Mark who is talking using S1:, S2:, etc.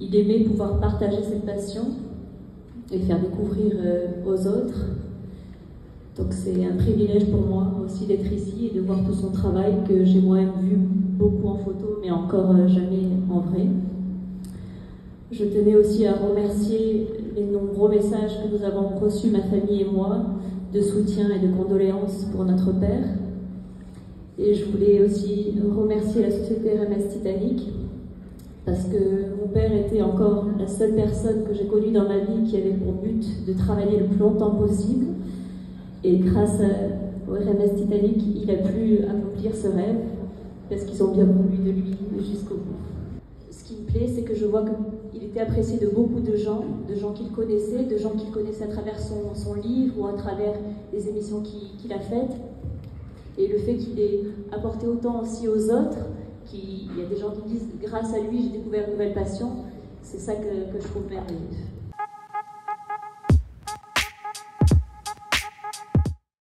S1: Il aimait pouvoir partager cette passion et faire découvrir euh, aux autres. Donc c'est un privilège pour moi aussi d'être ici et de voir tout son travail que j'ai moi-même vu beaucoup en photo, mais encore euh, jamais en vrai. Je tenais aussi à remercier les nombreux messages que nous avons reçus, ma famille et moi, de soutien et de condoléances pour notre père. Et je voulais aussi remercier la société RMS Titanic parce que mon père était encore la seule personne que j'ai connue dans ma vie qui avait pour but de travailler le plus longtemps possible. Et grâce au RMS Titanic, il a pu accomplir ce rêve parce qu'ils ont bien voulu de lui jusqu'au bout. Ce qui me plaît, c'est que je vois qu'il était apprécié de beaucoup de gens, de gens qu'il connaissait, de gens qu'il connaissait à travers son, son, livre ou à travers les émissions qu'il a faites. Et le fait qu'il ait apporté autant aussi aux autres, il y a des gens qui disent grâce à lui j'ai découvert une nouvelle passion, c'est ça que, que je trouve merveilleux.